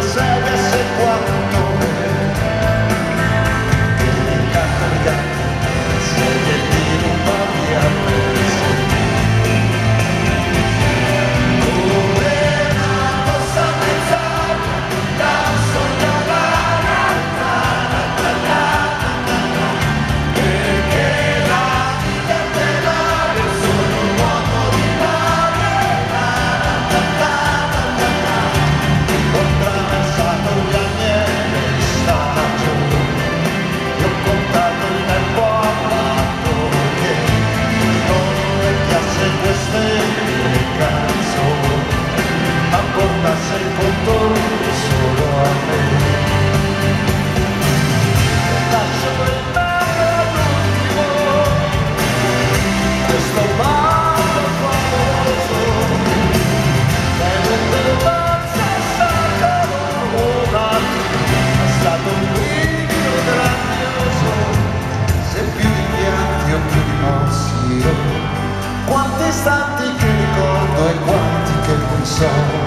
I said. istanti che ricordo e quanti che non so.